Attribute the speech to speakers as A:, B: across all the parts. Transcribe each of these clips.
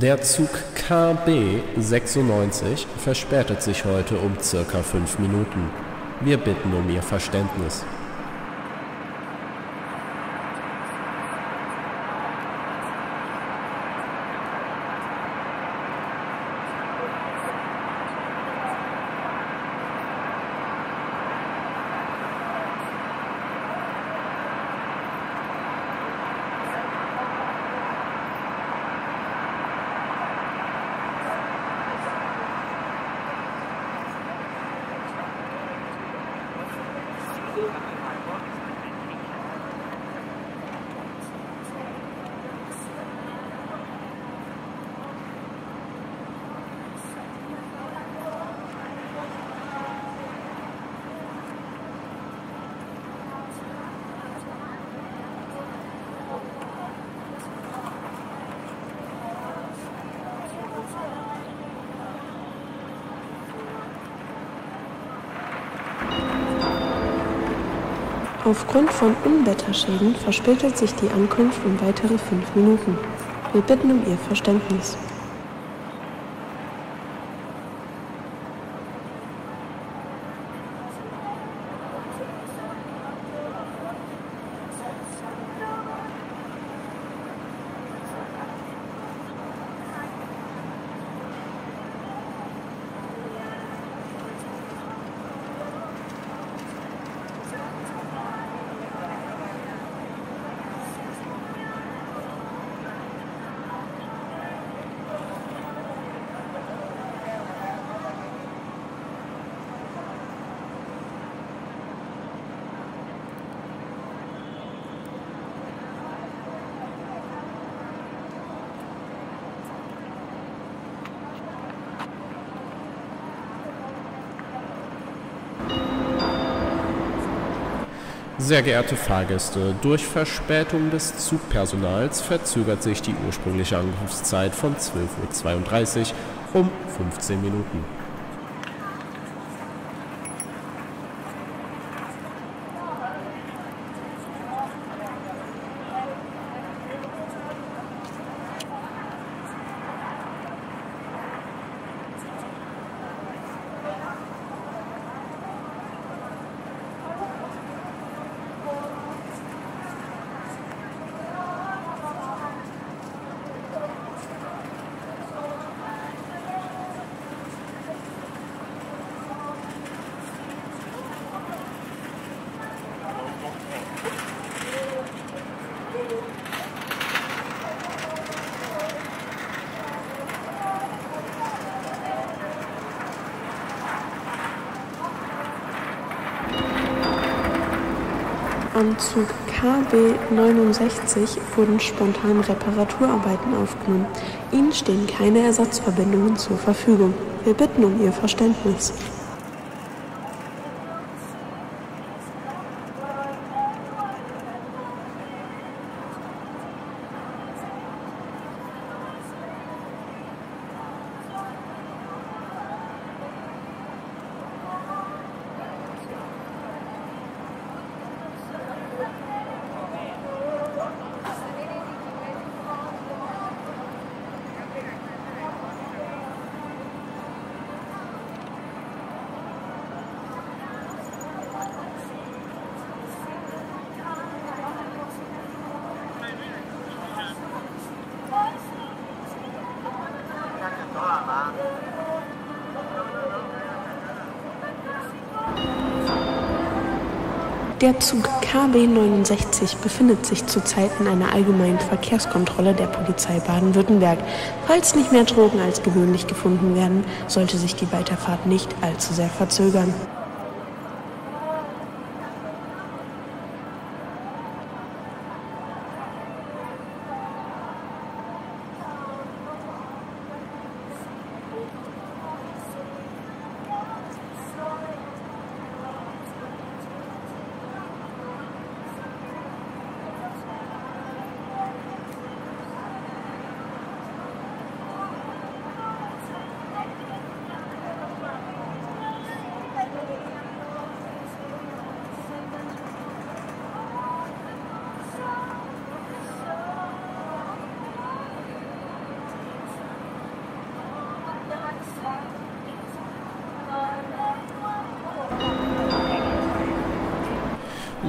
A: Der Zug KB 96 verspätet sich heute um circa fünf Minuten. Wir bitten um Ihr Verständnis.
B: Aufgrund von Unwetterschäden verspätet sich die Ankunft um weitere fünf Minuten. Wir bitten um Ihr Verständnis.
A: Sehr geehrte Fahrgäste, durch Verspätung des Zugpersonals verzögert sich die ursprüngliche Ankunftszeit von 12.32 Uhr um 15 Minuten. Am Zug KB 69 wurden spontan Reparaturarbeiten aufgenommen. Ihnen stehen keine Ersatzverbindungen zur Verfügung. Wir bitten um Ihr Verständnis. Der Zug KB 69 befindet sich zurzeit in einer allgemeinen Verkehrskontrolle der Polizei Baden-Württemberg. Falls nicht mehr Drogen als gewöhnlich gefunden werden, sollte sich die Weiterfahrt nicht allzu sehr verzögern.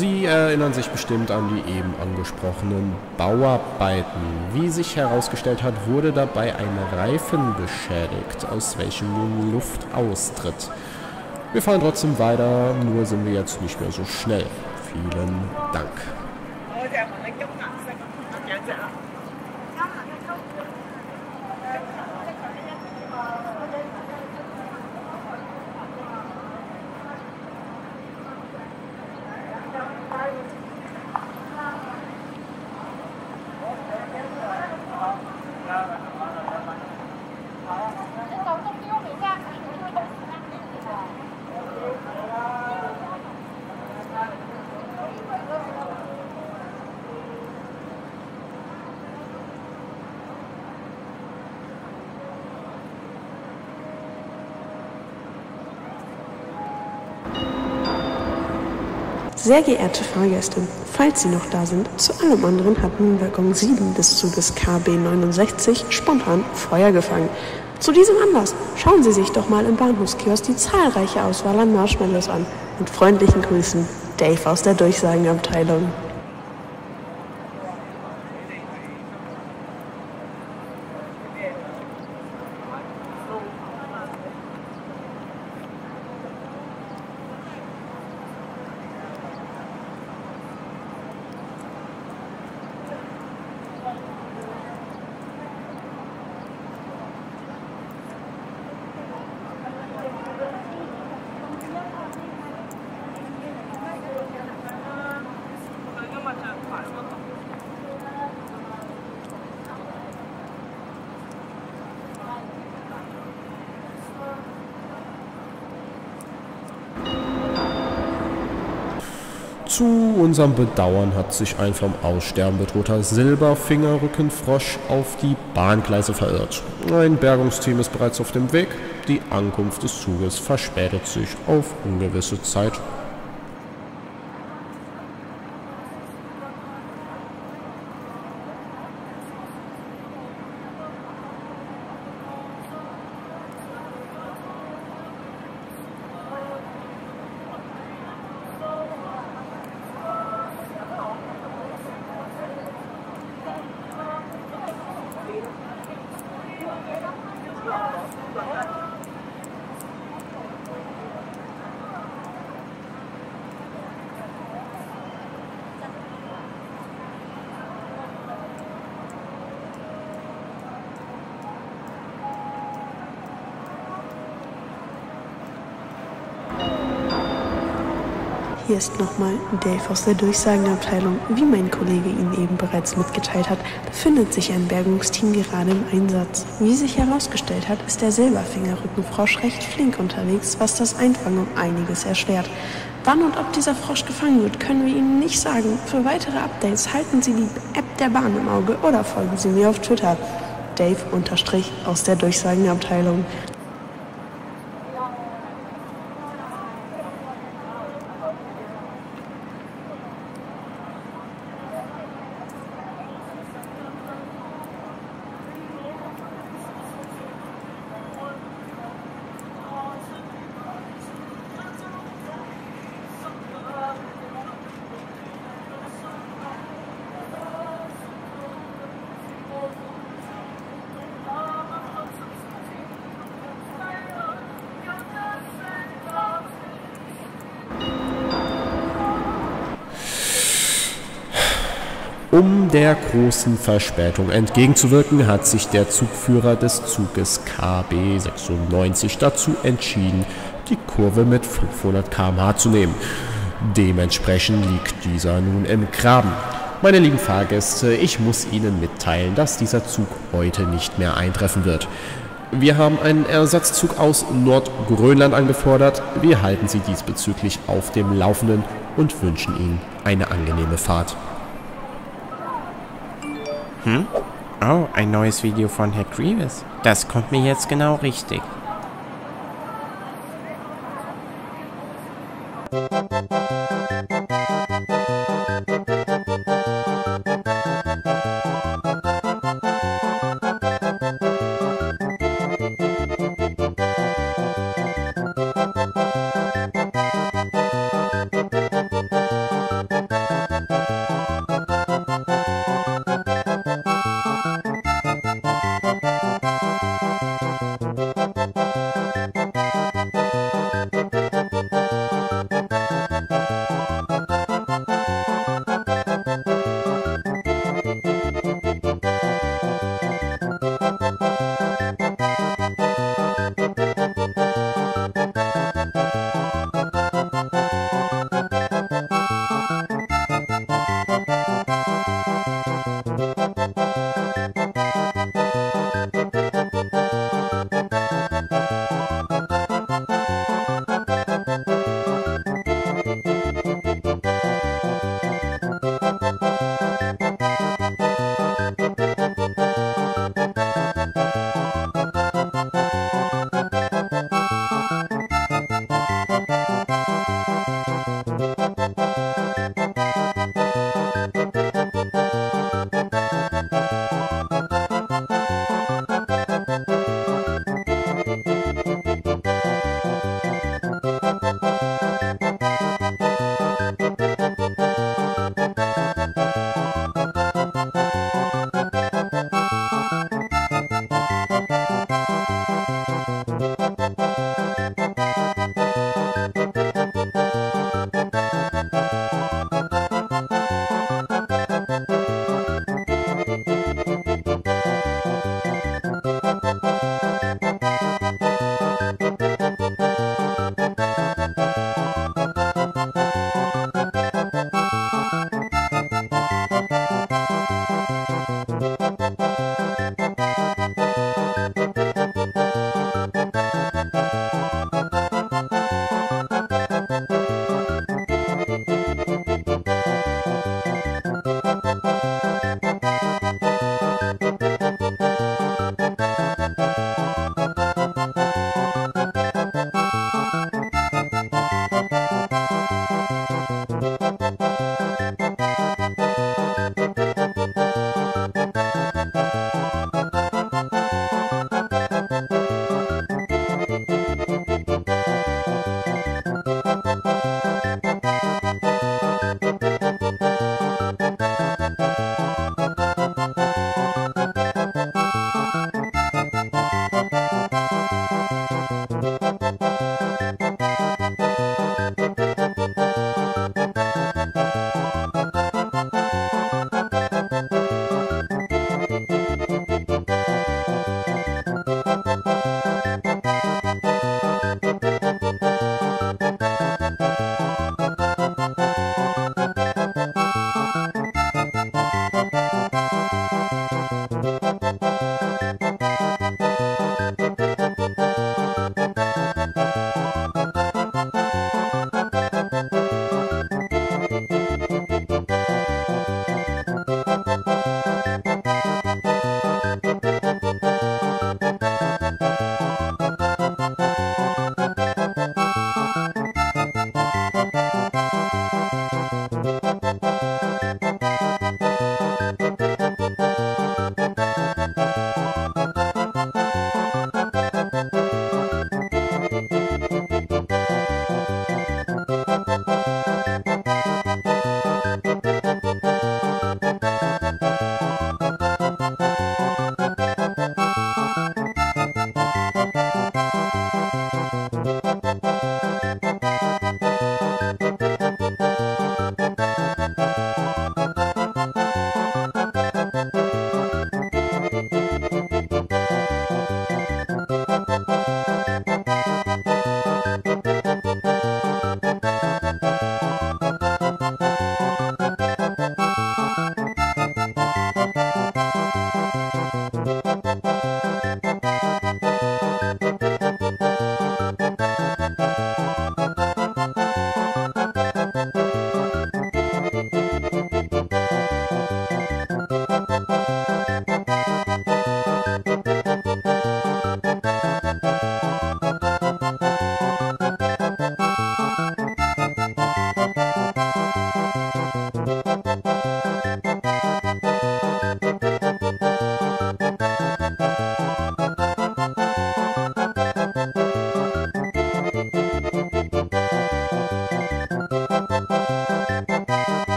C: Sie erinnern sich bestimmt an die eben angesprochenen Bauarbeiten. Wie sich herausgestellt hat, wurde dabei ein Reifen beschädigt, aus welchem nun Luft austritt. Wir fahren trotzdem weiter, nur sind wir jetzt nicht mehr so schnell. Vielen Dank.
A: Sehr geehrte Fahrgäste, falls Sie noch da sind, zu allem anderen hat nun Waggon 7 des Zuges KB 69 spontan Feuer gefangen. Zu diesem Anlass schauen Sie sich doch mal im Bahnhofskiosk die zahlreiche Auswahl an Marshmallows an. Mit freundlichen Grüßen, Dave aus der Durchsagenabteilung. Zu unserem Bedauern hat sich ein vom Aussterben bedrohter Silberfingerrückenfrosch auf die Bahngleise verirrt. Ein Bergungsteam ist bereits auf dem Weg. Die Ankunft des Zuges verspätet sich auf ungewisse Zeit. Hier ist nochmal Dave aus der Durchsagenabteilung. Wie mein Kollege Ihnen eben bereits mitgeteilt hat, befindet sich ein Bergungsteam gerade im Einsatz. Wie sich herausgestellt hat, ist der Silberfingerrückenfrosch recht flink unterwegs, was das Einfangen um einiges erschwert. Wann und ob dieser Frosch gefangen wird, können wir Ihnen nicht sagen. Für weitere Updates halten Sie die App der Bahn im Auge oder folgen Sie mir auf Twitter. Dave aus der Durchsagenabteilung. Um der großen Verspätung entgegenzuwirken, hat sich der Zugführer des Zuges KB 96 dazu entschieden, die Kurve mit 500 km/h zu nehmen. Dementsprechend liegt dieser nun im Graben. Meine lieben Fahrgäste, ich muss Ihnen mitteilen, dass dieser Zug heute nicht mehr eintreffen wird. Wir haben einen Ersatzzug aus Nordgrönland angefordert. Wir halten Sie diesbezüglich auf dem Laufenden und wünschen Ihnen eine angenehme Fahrt.
D: Hm? Oh, ein neues Video von Herr Grievous. Das kommt mir jetzt genau richtig.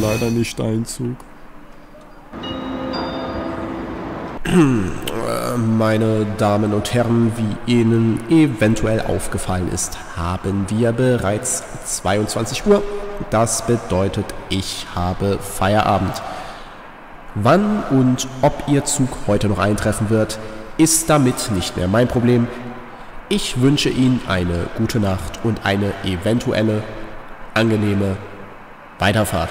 C: Leider nicht Steinzug. Meine Damen und Herren, wie Ihnen eventuell aufgefallen ist, haben wir bereits 22 Uhr. Das bedeutet, ich habe Feierabend. Wann und ob Ihr Zug heute noch eintreffen wird, ist damit nicht mehr mein Problem. Ich wünsche Ihnen eine gute Nacht und eine eventuelle angenehme Weiterfahrt.